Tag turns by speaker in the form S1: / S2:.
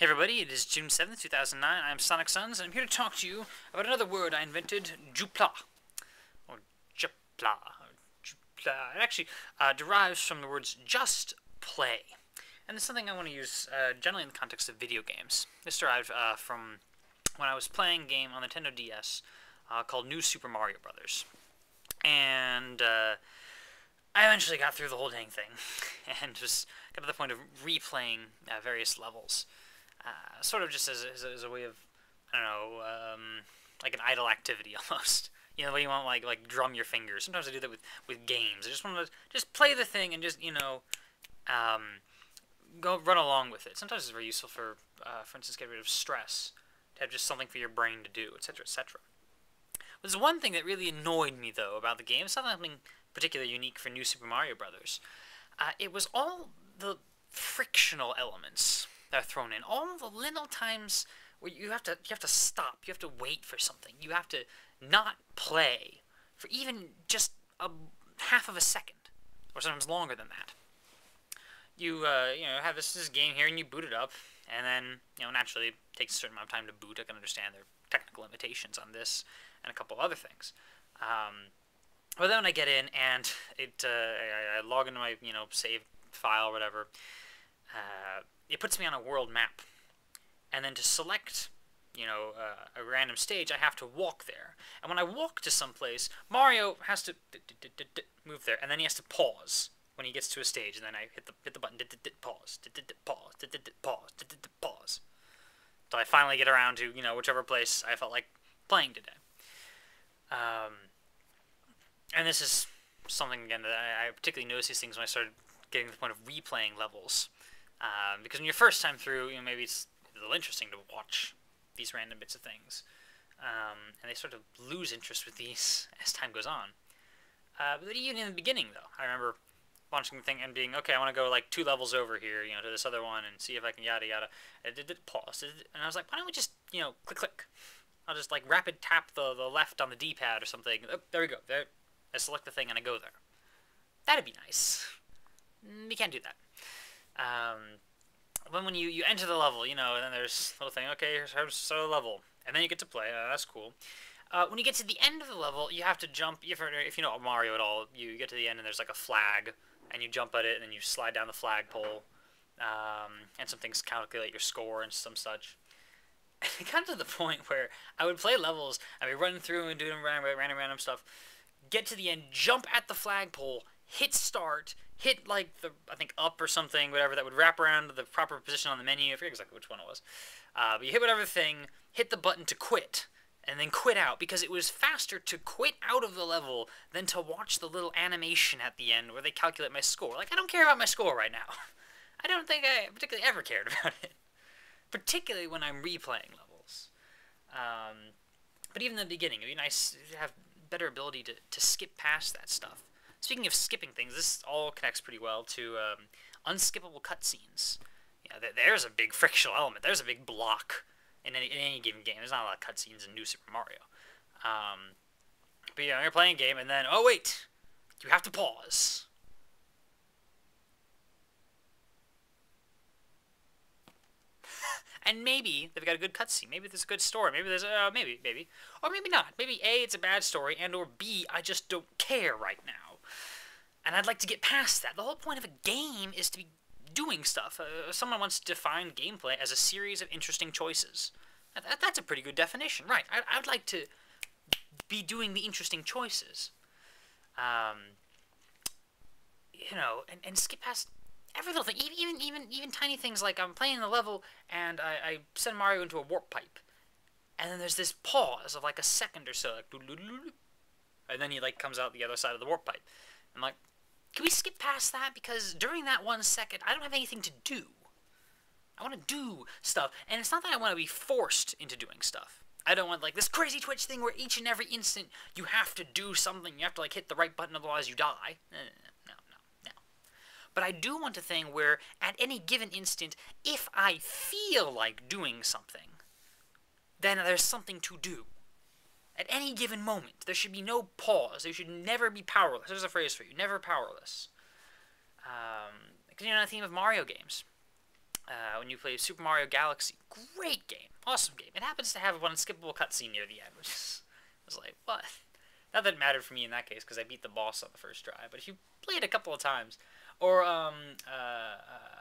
S1: Hey everybody, it is June 7th, 2009. I'm Sonicsuns, and I'm here to talk to you about another word I invented, Joopla. Or Jupla. Or Joopla. It actually uh, derives from the words just play. And it's something I want to use uh, generally in the context of video games. This derived uh, from when I was playing a game on Nintendo DS uh, called New Super Mario Brothers. And uh, I eventually got through the whole dang thing and just got to the point of replaying various levels uh, sort of just as, as, as, a way of I don't know, um, like an idle activity almost. You know, when you want like like drum your fingers. Sometimes I do that with with games. I just want to just play the thing and just you know, um, go run along with it. Sometimes it's very useful for, uh, for instance, get rid of stress, to have just something for your brain to do, etc., etc. There's one thing that really annoyed me though about the game. It's not something particularly unique for New Super Mario Brothers. Uh, it was all the frictional elements that are thrown in. All the little times where you have to you have to stop, you have to wait for something, you have to not play for even just a half of a second, or sometimes longer than that. You uh, you know have this, this game here and you boot it up, and then you know naturally it takes a certain amount of time to boot. I can understand there are technical limitations on this and a couple other things. Um, but then when I get in and it, uh, I, I, log into my you know save file or whatever, uh, it puts me on a world map. And then to select, you know, uh, a random stage, I have to walk there. And when I walk to some place, Mario has to move there, and then he has to pause when he gets to a stage, and then I hit the hit the button, pause, pause, pause, pause, until I finally get around to you know whichever place I felt like playing today. Um, and this is something again that I, I particularly noticed these things when I started getting to the point of replaying levels. Um, because when you're first time through, you know, maybe it's a little interesting to watch these random bits of things. Um, and they sort of lose interest with these as time goes on. Uh, but even in the beginning, though, I remember launching the thing and being, okay, I want to go like two levels over here, you know, to this other one and see if I can yada yada. And it did pause. And I was like, why don't we just, you know, click click. I'll just like rapid tap the, the left on the D-pad or something. Oh, there we go. There, I select the thing and I go there. That'd be nice. Mm, we can't do that. Um, when when you, you enter the level, you know, and then there's little thing, okay, here's how start a level. And then you get to play, uh, that's cool. Uh, when you get to the end of the level, you have to jump, if, if you know Mario at all, you get to the end and there's like a flag, and you jump at it, and then you slide down the flagpole, um, and some things calculate your score and some such. It got to the point where I would play levels, I'd be running through and doing random, random, random stuff, get to the end, jump at the flagpole, hit start, hit like the I think up or something, whatever that would wrap around the proper position on the menu. I forget exactly which one it was. Uh, but you hit whatever thing, hit the button to quit, and then quit out because it was faster to quit out of the level than to watch the little animation at the end where they calculate my score. Like I don't care about my score right now. I don't think I particularly ever cared about it, particularly when I'm replaying levels. Um, but even in the beginning, it'd be nice to have better ability to, to skip past that stuff. Speaking of skipping things, this all connects pretty well to um, unskippable cutscenes. Yeah, there's a big frictional element. There's a big block in any, in any given game. There's not a lot of cutscenes in New Super Mario. Um, but yeah, you're playing a game, and then, oh wait, you have to pause. and maybe they've got a good cutscene. Maybe there's a good story. Maybe there's a uh, maybe maybe or maybe not. Maybe a it's a bad story, and or b I just don't care right now. And I'd like to get past that. The whole point of a game is to be doing stuff. Uh, someone once defined gameplay as a series of interesting choices. That, that's a pretty good definition, right? I, I'd like to be doing the interesting choices. Um, you know, and, and skip past every little thing, even even even tiny things like I'm playing the level and I, I send Mario into a warp pipe, and then there's this pause of like a second or so, like, and then he like comes out the other side of the warp pipe. I'm like, can we skip past that? Because during that one second, I don't have anything to do. I want to do stuff. And it's not that I want to be forced into doing stuff. I don't want like this crazy Twitch thing where each and every instant you have to do something. You have to like hit the right button, otherwise you die. No, no, no, no. But I do want a thing where at any given instant, if I feel like doing something, then there's something to do. At any given moment, there should be no pause. There should never be powerless. There's a phrase for you: never powerless. Um, you know the theme of Mario games. uh, when you play Super Mario Galaxy. Great game, awesome game. It happens to have one skippable cutscene near the end, which is, was like, what? Not that it mattered for me in that case because I beat the boss on the first try. But if you play it a couple of times, or um, uh, uh,